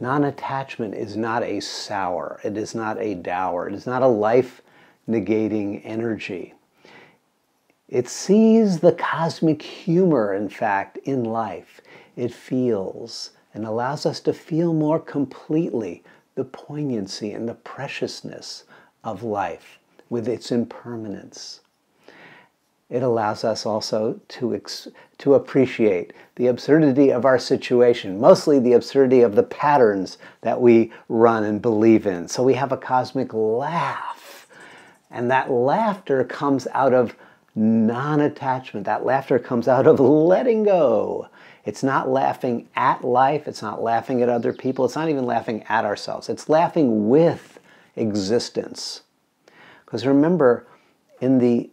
Non attachment is not a sour, it is not a dour, it is not a life negating energy. It sees the cosmic humor, in fact, in life. It feels and allows us to feel more completely the poignancy and the preciousness of life with its impermanence. It allows us also to, to appreciate the absurdity of our situation, mostly the absurdity of the patterns that we run and believe in. So we have a cosmic laugh. And that laughter comes out of non attachment. That laughter comes out of letting go. It's not laughing at life, it's not laughing at other people, it's not even laughing at ourselves. It's laughing with existence. Because remember, in the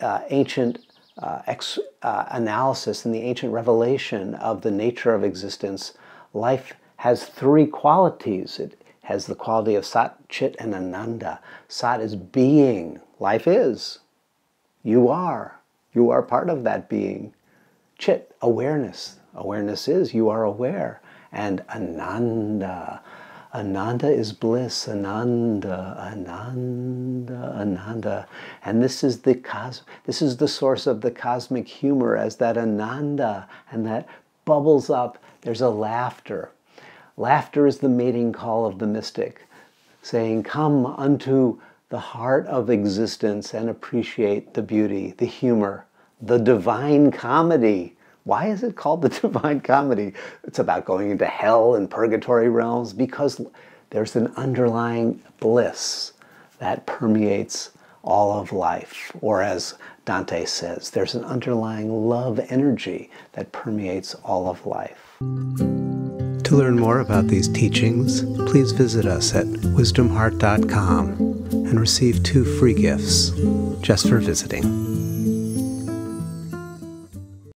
uh, ancient uh, ex, uh, analysis, and the ancient revelation of the nature of existence, life has three qualities. It has the quality of Sat, Chit, and Ananda. Sat is being, life is. You are. You are part of that being. Chit, awareness. Awareness is you are aware. And Ananda. Ananda is bliss. Ananda, Ananda, Ananda. And this is the cos- this is the source of the cosmic humor as that Ananda and that bubbles up. There's a laughter. Laughter is the mating call of the mystic, saying, Come unto the heart of existence and appreciate the beauty, the humor, the divine comedy. Why is it called the divine comedy? It's about going into hell and purgatory realms because there's an underlying bliss that permeates all of life. Or as Dante says, there's an underlying love energy that permeates all of life. To learn more about these teachings, please visit us at wisdomheart.com and receive two free gifts just for visiting.